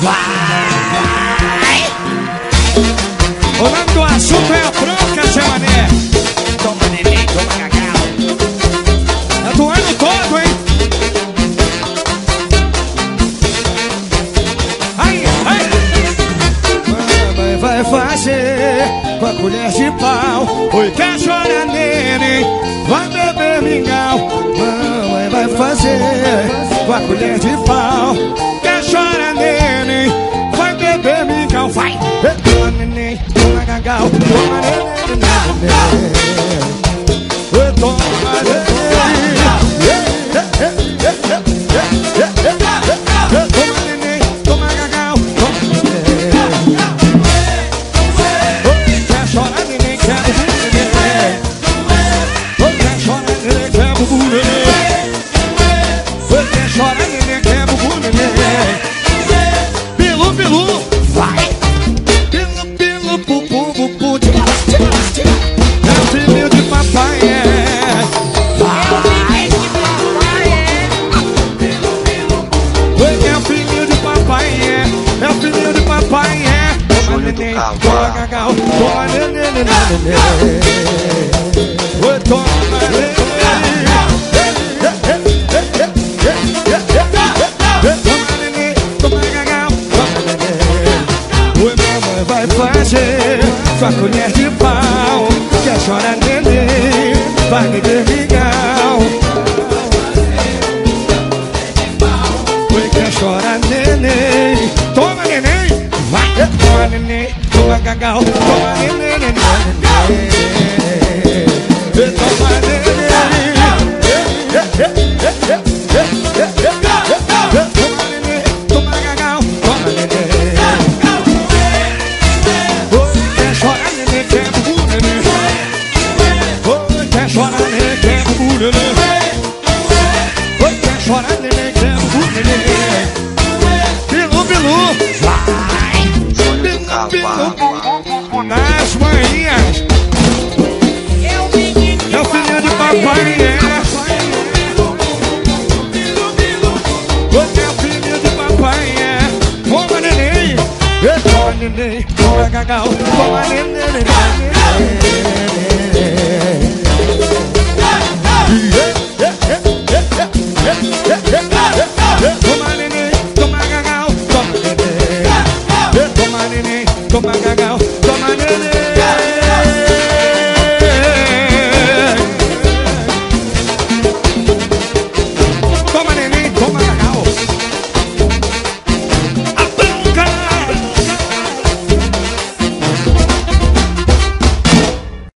Vai! O nome do assunto é a bronca, seu mané. Toma neném, toma cacau. Tá é do todo, hein? Ai, ai! Vai, vai fazer com a colher de pau. De pau. Quer chorar, neném? Vai beber mingau. Vai! Toma, neném, toma cagau. Toma, neném, neném. Oi, toma, neném. Toma, neném, toma cagau. Toma, neném. Quer chorar, neném, quer. Oi, quer chorar, neném, quer neném. Toma, cacau, toma. Oi, toma, neném. Toma, cacau, toma, neném. Oi, mamãe vai fazer sua colher de pau. Quer chorar, neném, vai beber mingau. Oi, quer chorar, neném. Toma, neném, vai. Toma, neném, toma cacau. Toma, neném, neném. Toma, neném. Toma, toma cacau. Toma, neném. Oi, quer chorar, neném, quer bubu, neném. Oi, quer chorar, neném, quer bubu, neném. Oi, quer chorar, neném, quer bubu, neném. Bilu, bilu, vai. Nas manhãs, é o filho de papai, é. Oi, é o filho de papai, é. Toma, neném. Toma, neném. Toma, cacau. Toma, neném, neném, neném. Toma Toma cacau, toma nenê